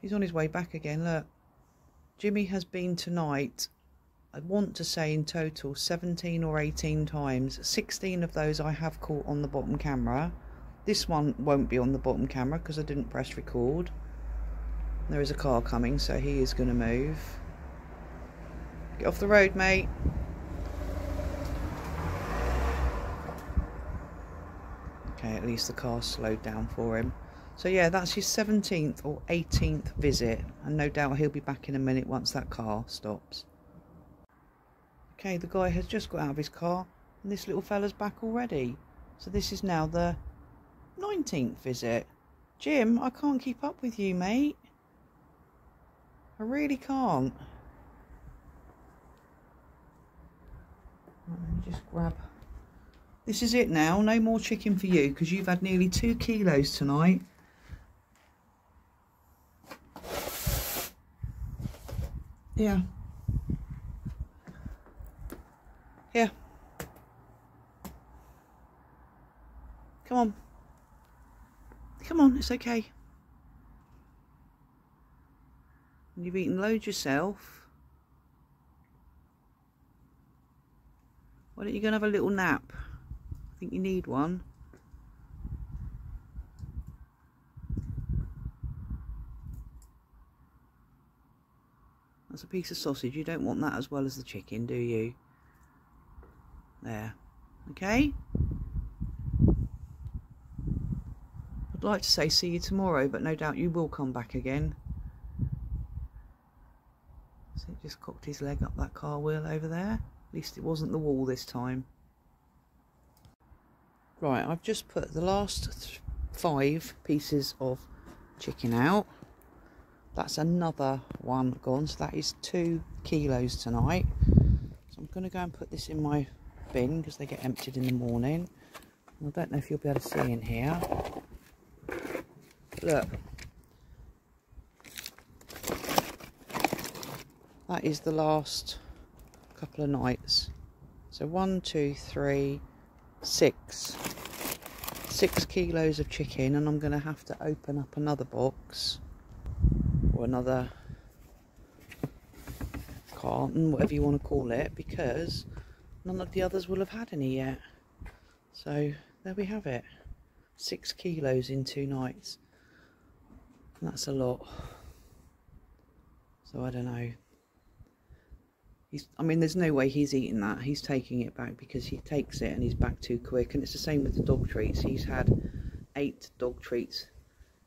He's on his way back again, look. Jimmy has been tonight, I want to say in total 17 or 18 times. 16 of those I have caught on the bottom camera. This one won't be on the bottom camera because I didn't press record. There is a car coming, so he is going to move. Get off the road, mate. Okay, at least the car slowed down for him. So yeah, that's his 17th or 18th visit. And no doubt he'll be back in a minute once that car stops. Okay, the guy has just got out of his car. And this little fella's back already. So this is now the 19th visit. Jim, I can't keep up with you, mate. I really can't. Let me just grab. This is it now. No more chicken for you because you've had nearly two kilos tonight. Yeah. Yeah. Come on. Come on, it's okay. You've eaten loads yourself. Why don't you go and have a little nap? I think you need one. That's a piece of sausage. You don't want that as well as the chicken, do you? There. Okay? I'd like to say see you tomorrow, but no doubt you will come back again. So he just cocked his leg up that car wheel over there. At least it wasn't the wall this time. Right, I've just put the last five pieces of chicken out. That's another one gone, so that is two kilos tonight. So I'm going to go and put this in my bin because they get emptied in the morning. I don't know if you'll be able to see in here. Look. That is the last couple of nights. So one, two, three, six. Six kilos of chicken and I'm going to have to open up another box or another carton, whatever you want to call it, because none of the others will have had any yet. So there we have it. Six kilos in two nights. that's a lot. So I don't know. He's, I mean, there's no way he's eating that. He's taking it back because he takes it and he's back too quick. And it's the same with the dog treats. He's had eight dog treats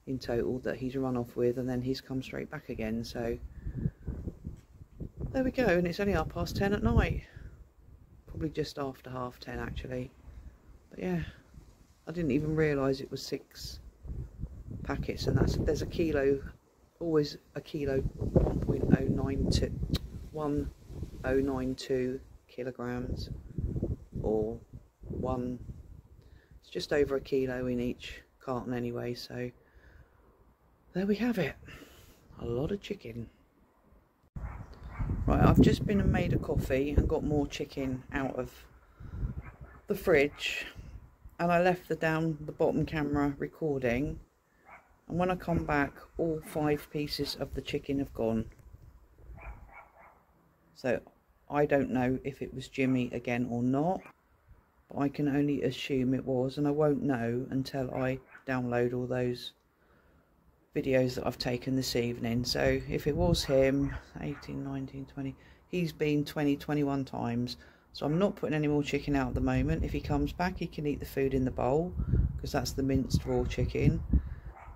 in total that he's run off with and then he's come straight back again. So there we go. And it's only half past ten at night. Probably just after half ten actually. But yeah, I didn't even realise it was six packets and that's there's a kilo, always a kilo 1.092, 1092 kilograms or one, it's just over a kilo in each carton anyway so there we have it. A lot of chicken. Right I've just been and made a coffee and got more chicken out of the fridge. And I left the down the bottom camera recording. And when I come back all five pieces of the chicken have gone. So I don't know if it was Jimmy again or not but I can only assume it was and I won't know until I download all those videos that I've taken this evening. So if it was him, 18, 19, 20, he's been 20, 21 times. So I'm not putting any more chicken out at the moment. If he comes back, he can eat the food in the bowl because that's the minced raw chicken.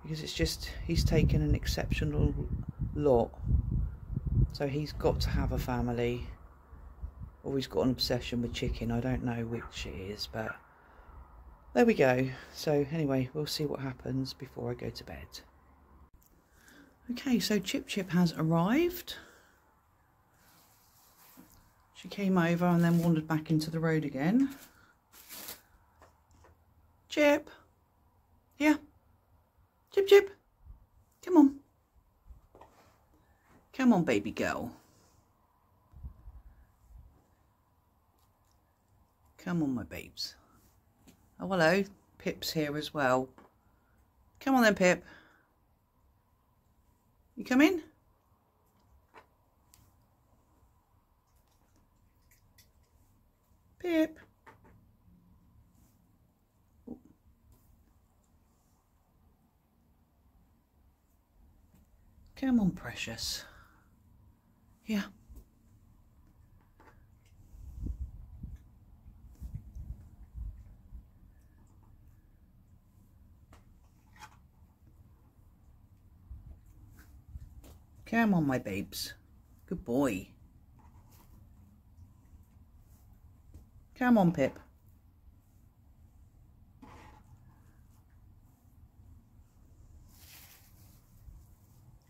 Because it's just, he's taken an exceptional lot. So he's got to have a family. Or he's got an obsession with chicken. I don't know which it is, but there we go. So anyway, we'll see what happens before I go to bed. Okay, so Chip Chip has arrived. She came over and then wandered back into the road again. Chip. Yeah. Chip Chip. Come on. Come on, baby girl. Come on, my babes. Oh, hello. Pip's here as well. Come on then, Pip. You come in? Pip. Come on, precious. Yeah. Come on, my babes. Good boy. Come on, Pip.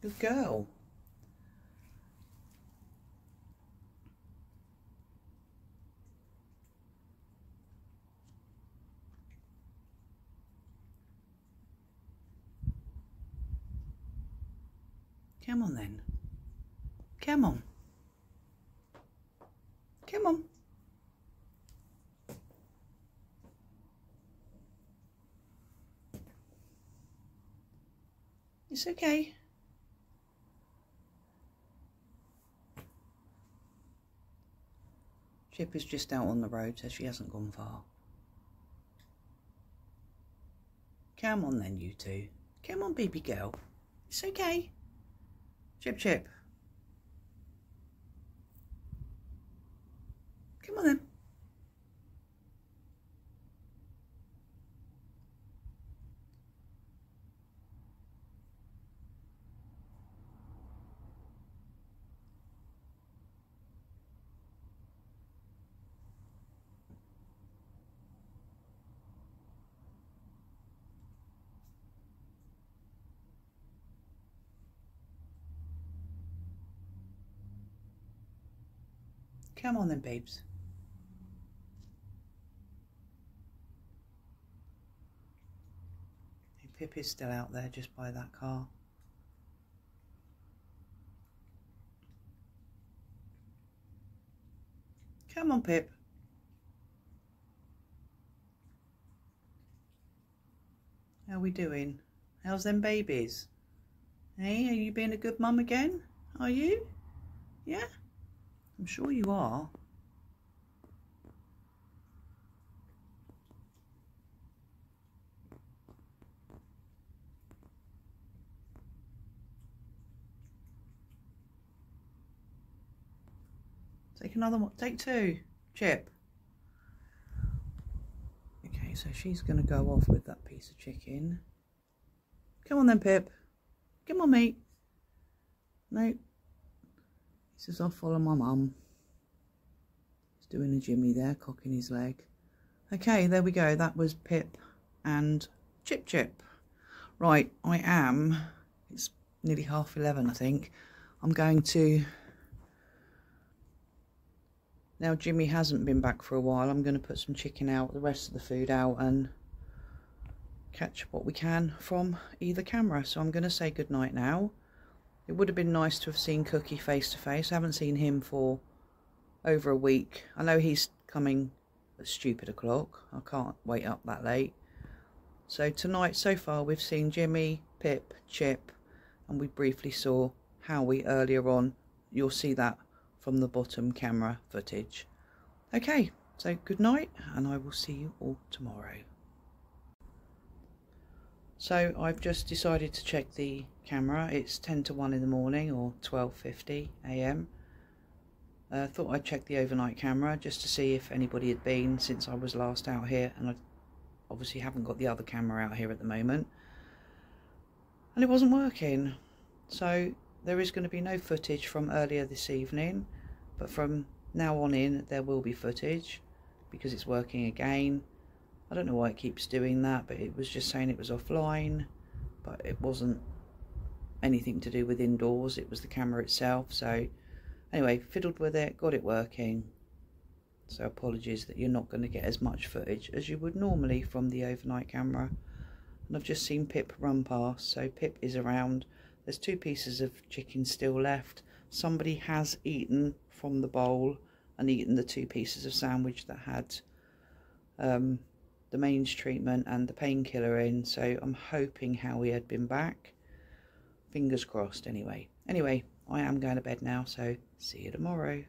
Good girl. Come on then. Come on. Come on. It's okay. Chip is just out on the road, so she hasn't gone far. Come on then, you two. Come on, baby girl. It's okay. Chip, chip. Come on Come on then, babes. Pip is still out there just by that car. Come on, Pip. How we doing? How's them babies? Hey, are you being a good mum again? Are you? Yeah? I'm sure you are. Take another one. Take two. Chip. Okay, so she's going to go off with that piece of chicken. Come on then, Pip. Come on, mate. No, he says, I'll follow my mum. He's doing a Jimmy there, cocking his leg. Okay, there we go. That was Pip and Chip Chip. Right, I am, it's nearly half 11, I think. I'm going to, now Jimmy hasn't been back for a while, I'm going to put some chicken out, the rest of the food out and catch what we can from either camera. So I'm going to say goodnight now. It would have been nice to have seen Cookie face to face. I haven't seen him for over a week. I know he's coming at stupid o'clock. I can't wait up that late. So tonight, so far, we've seen Jimmy, Pip, Chip, and we briefly saw Howie earlier on. You'll see that from the bottom camera footage. Okay, so good night, and I will see you all tomorrow. So I've just decided to check the camera. It's 10 to 1 in the morning or 12.50 a.m. I uh, thought I'd check the overnight camera just to see if anybody had been since I was last out here and I obviously haven't got the other camera out here at the moment. And it wasn't working. So there is going to be no footage from earlier this evening but from now on in there will be footage because it's working again. I don't know why it keeps doing that, but it was just saying it was offline, but it wasn't anything to do with indoors. It was the camera itself. So anyway, fiddled with it, got it working. So apologies that you're not going to get as much footage as you would normally from the overnight camera. And I've just seen Pip run past. So Pip is around. There's two pieces of chicken still left. Somebody has eaten from the bowl and eaten the two pieces of sandwich that had um, the mange treatment and the painkiller in so I'm hoping Howie had been back Fingers crossed anyway. Anyway, I am going to bed now, so see you tomorrow.